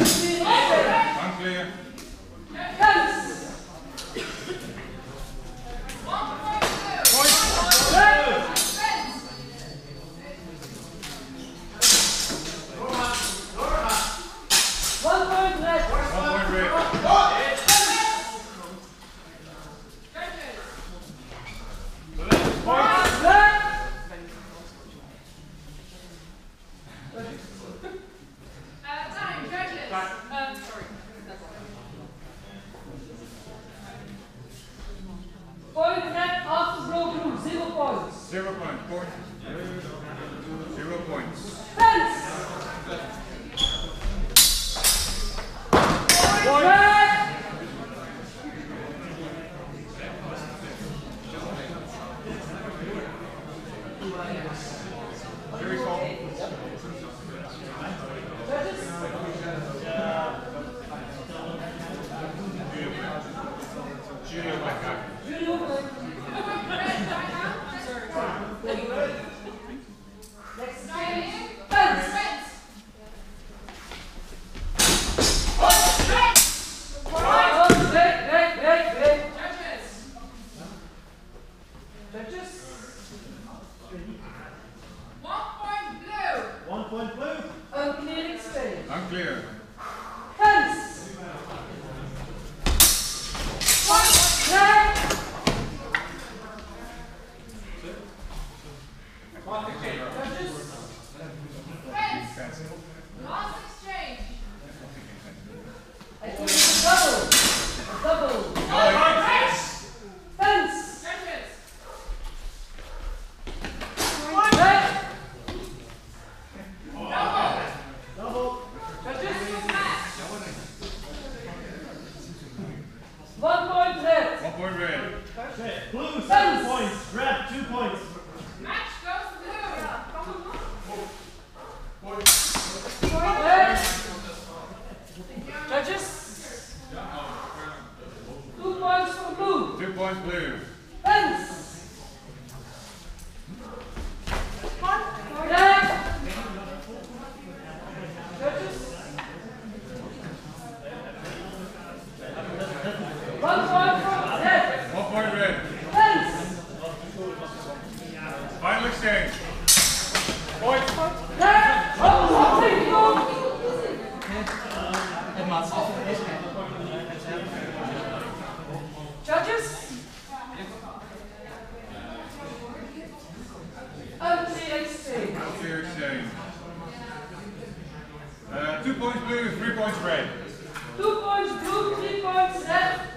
Anklage. Zero points. Point. Zero points. Very call. Julio Macaco. Last exchange. Judges. Double. One point red. Okay. Blue seven points. Red two points. Match goes blue. Judges? Two points for blue. Two points blue. Fence. Red. Judges? One point for red. One point red. Final exchange. Red. Thank you. Judges? Unclear exchange. Clear exchange. Uh, two points blue, three points red. Two points blue, three points red.